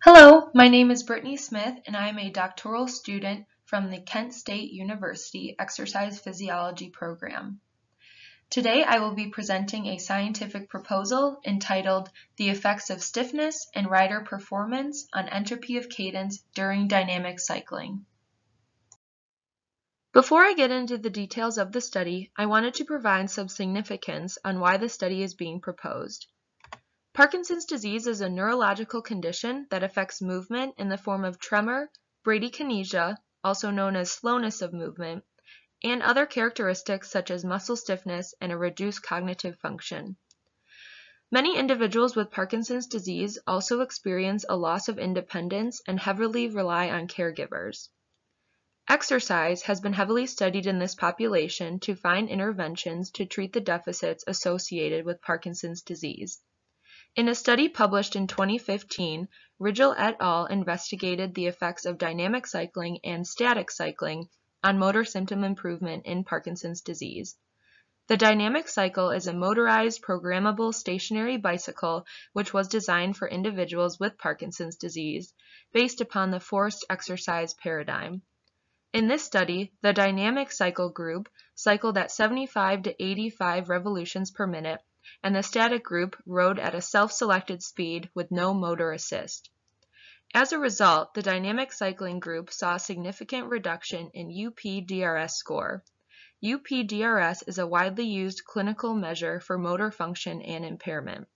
Hello, my name is Brittany Smith and I am a doctoral student from the Kent State University Exercise Physiology program. Today I will be presenting a scientific proposal entitled The Effects of Stiffness and Rider Performance on Entropy of Cadence During Dynamic Cycling. Before I get into the details of the study, I wanted to provide some significance on why the study is being proposed. Parkinson's disease is a neurological condition that affects movement in the form of tremor, bradykinesia, also known as slowness of movement, and other characteristics such as muscle stiffness and a reduced cognitive function. Many individuals with Parkinson's disease also experience a loss of independence and heavily rely on caregivers. Exercise has been heavily studied in this population to find interventions to treat the deficits associated with Parkinson's disease. In a study published in 2015, Ridgel et al. investigated the effects of dynamic cycling and static cycling on motor symptom improvement in Parkinson's disease. The dynamic cycle is a motorized, programmable stationary bicycle which was designed for individuals with Parkinson's disease based upon the forced exercise paradigm. In this study, the dynamic cycle group cycled at 75 to 85 revolutions per minute, and the static group rode at a self-selected speed with no motor assist. As a result, the dynamic cycling group saw a significant reduction in UPDRS score. UPDRS is a widely used clinical measure for motor function and impairment.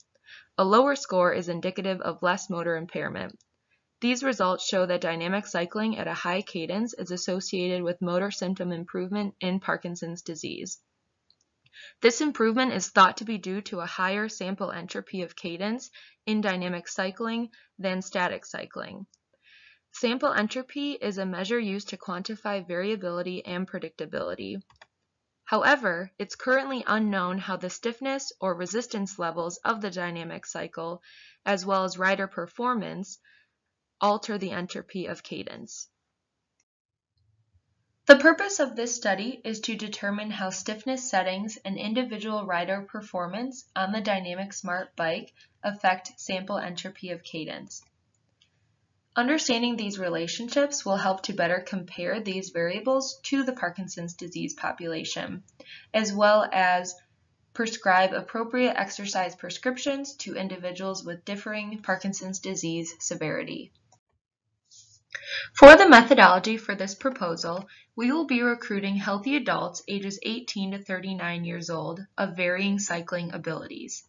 A lower score is indicative of less motor impairment. These results show that dynamic cycling at a high cadence is associated with motor symptom improvement in Parkinson's disease. This improvement is thought to be due to a higher sample entropy of cadence in dynamic cycling than static cycling. Sample entropy is a measure used to quantify variability and predictability. However, it's currently unknown how the stiffness or resistance levels of the dynamic cycle, as well as rider performance, alter the entropy of cadence. The purpose of this study is to determine how stiffness settings and individual rider performance on the Dynamic Smart Bike affect sample entropy of cadence. Understanding these relationships will help to better compare these variables to the Parkinson's disease population, as well as prescribe appropriate exercise prescriptions to individuals with differing Parkinson's disease severity. For the methodology for this proposal, we will be recruiting healthy adults ages 18 to 39 years old of varying cycling abilities.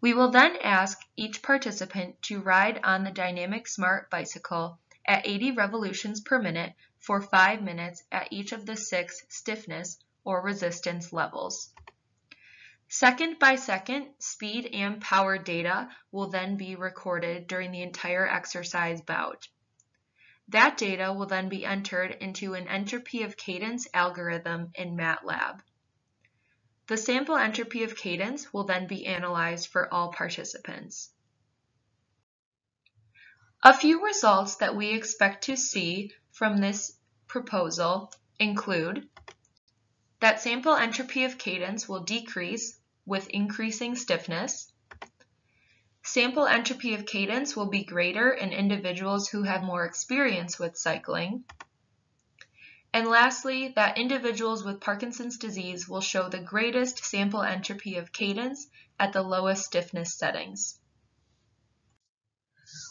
We will then ask each participant to ride on the Dynamic Smart bicycle at 80 revolutions per minute for 5 minutes at each of the six stiffness or resistance levels. Second by second, speed and power data will then be recorded during the entire exercise bout. That data will then be entered into an entropy of cadence algorithm in MATLAB. The sample entropy of cadence will then be analyzed for all participants. A few results that we expect to see from this proposal include that sample entropy of cadence will decrease with increasing stiffness, Sample entropy of cadence will be greater in individuals who have more experience with cycling. And lastly, that individuals with Parkinson's disease will show the greatest sample entropy of cadence at the lowest stiffness settings.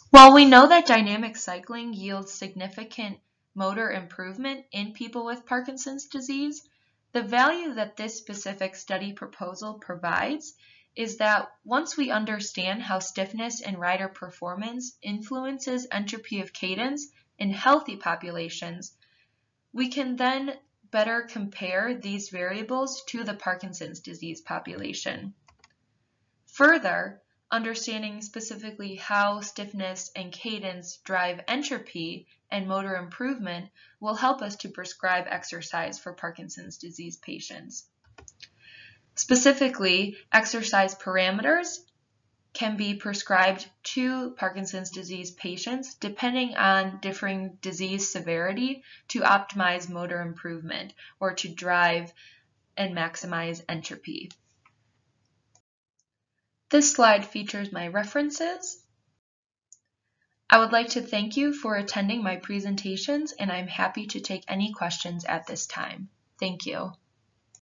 While we know that dynamic cycling yields significant motor improvement in people with Parkinson's disease, the value that this specific study proposal provides is that once we understand how stiffness and rider performance influences entropy of cadence in healthy populations, we can then better compare these variables to the Parkinson's disease population. Further, understanding specifically how stiffness and cadence drive entropy and motor improvement will help us to prescribe exercise for Parkinson's disease patients. Specifically, exercise parameters can be prescribed to Parkinson's disease patients depending on differing disease severity to optimize motor improvement or to drive and maximize entropy. This slide features my references. I would like to thank you for attending my presentations and I'm happy to take any questions at this time. Thank you.